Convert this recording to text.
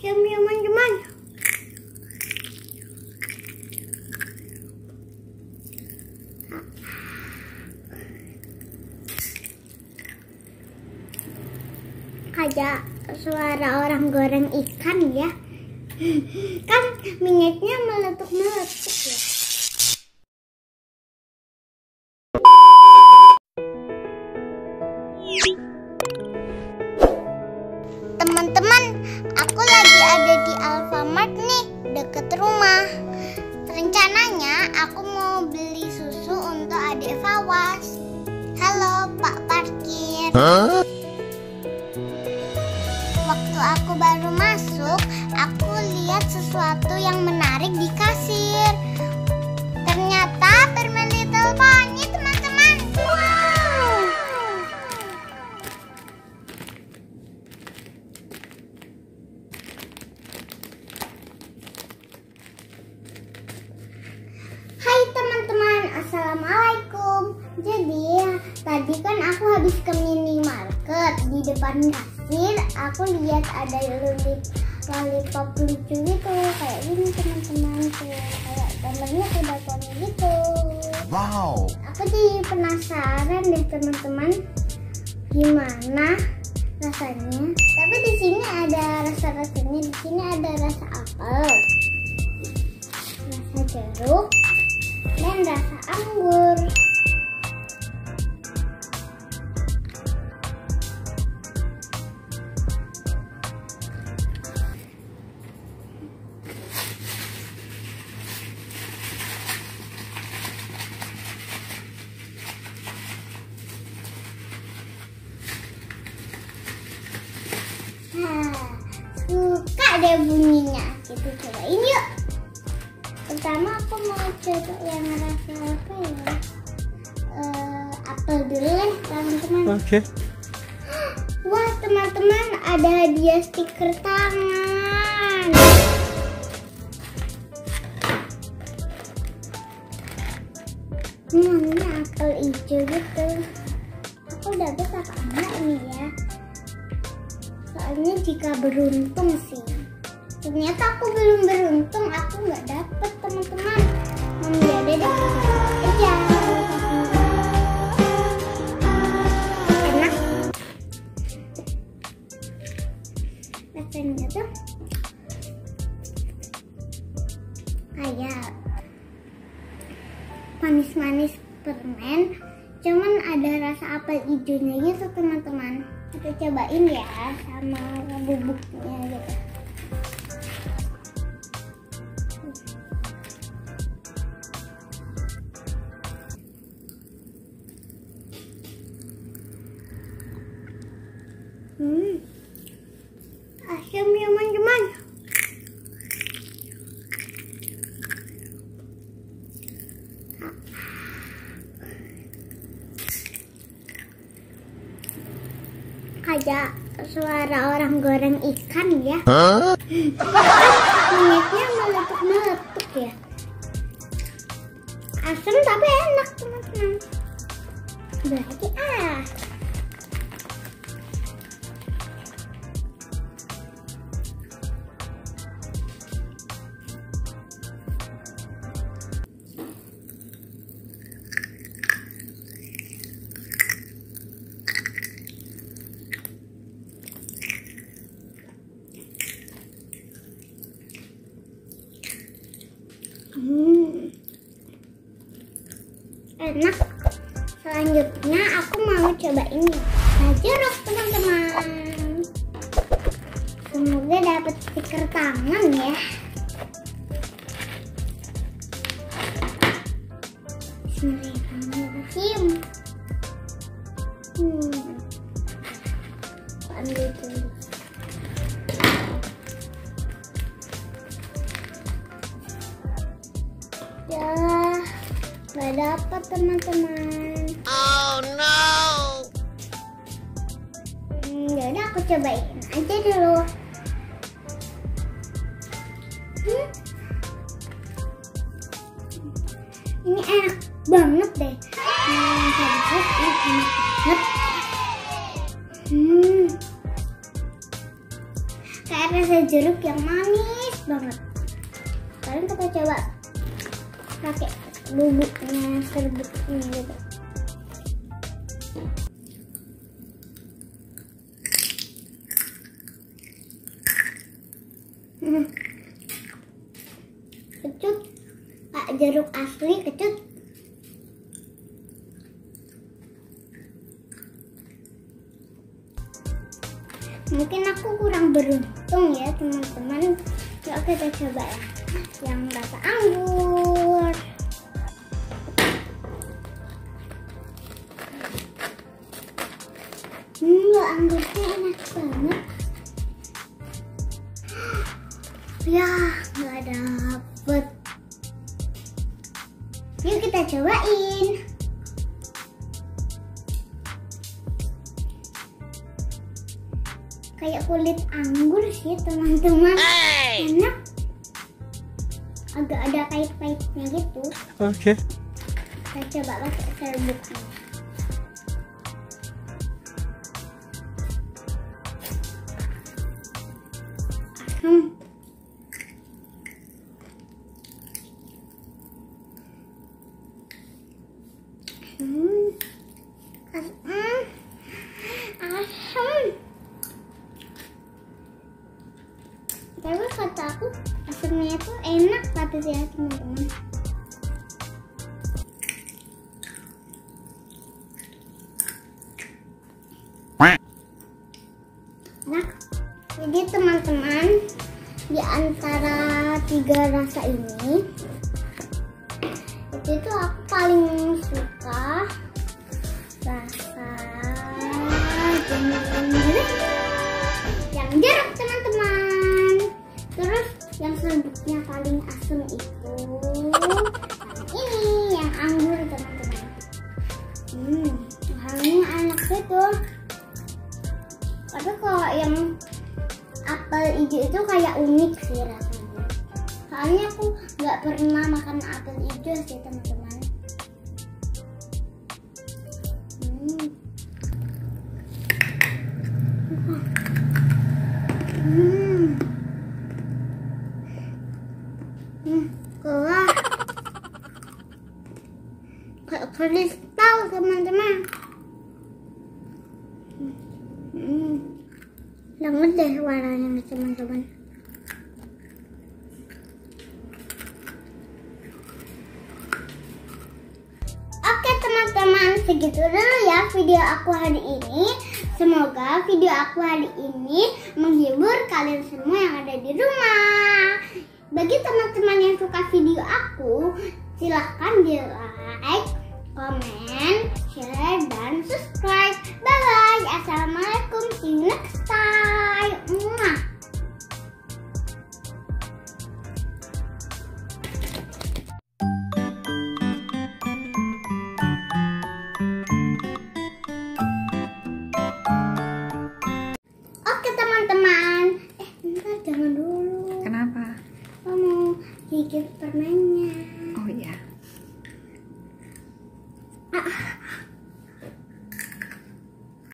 Asam ya teman-teman. Kayak suara orang goreng ikan ya. Kan minyaknya meletup-meletup ya. Deket rumah. Rencananya aku mau beli susu untuk adik Fawas. Halo, Pak Parkir. Waktu aku baru masuk, aku lihat sesuatu yang menarik di Assalamualaikum. Jadi tadi kan aku habis ke minimarket. Di depan kasir aku lihat ada lolip lollipop lucu gitu. Kayak gini teman-teman. Kayak gambarnya kuda poni gitu. Wow. Aku jadi penasaran deh teman-teman. Gimana rasanya? Tapi di sini ada rasa-rasanya Di sini ada rasa apel Rasa jeruk dan rasa anggur. Nah, suka deh bunyinya. Kita cobain yuk. Pertama aku mau coba yang rasa apa ya? Eh, apel dulu deh teman-teman. Oke. Wah teman-teman ada hadiah stiker tangan. Hmm, ini apel hijau gitu. Aku dapat apa enggak nih ya? Soalnya jika beruntung sih. Ternyata aku belum beruntung, aku nggak dapet teman-teman. Hmm, jadi dapat aja. Enak. Rasanya tuh kayak manis-manis permen, cuman ada rasa apel hijaunya gitu teman-teman. Kita cobain ya sama bubuknya Kayak suara orang goreng ikan ya. Hah? Minyaknya meletup-meletup ya. Asam tapi Enak. Selanjutnya aku mau coba ini. Jeruk teman-teman. Semoga dapat stiker tangan ya. Bismillahirrahmanirrahim. Hmm. Teman-teman. Oh no. Hmm, yaudah aku cobain aja dulu. Hmm. Ini enak banget deh. Hmm, enak banget. Hmm. Kayak rasa jeruk yang manis banget. Sekarang kita coba pakai bubuknya serbuknya gitu. Hmm. Kecut, Pak jeruk asli kecut. Mungkin aku kurang beruntung ya teman-teman. Yuk kita coba ya yang rasa anggur. Banget. Ya, nggak dapet. Yuk kita cobain. Kayak kulit anggur sih teman-teman. Hey! Enak. Agak ada pahit-pahitnya gitu. Okay. Kita coba pakai serbuknya. Hmm. Hmm. Tapi kata aku asamnya itu enak tapi ya teman-teman. Tiga rasa ini. Itu aku paling suka rasa yang jeruk teman-teman. Terus yang serbuknya paling asam itu ini yang anggur teman-teman. Hmm rasanya enak gitu. Tapi kalau yang apel hijau itu kayak unik sih rasanya. Soalnya aku nggak pernah makan apel hijau sih teman-teman. Hmm. Hmm. Hmm, keluar. Kayak teman-teman. Hmm. Banget deh warnanya teman-teman. Oke teman-teman, segitu dulu ya video aku hari ini. Semoga video aku hari ini menghibur kalian semua yang ada di rumah. Bagi teman-teman yang suka video aku, silahkan di like, komen, share, dan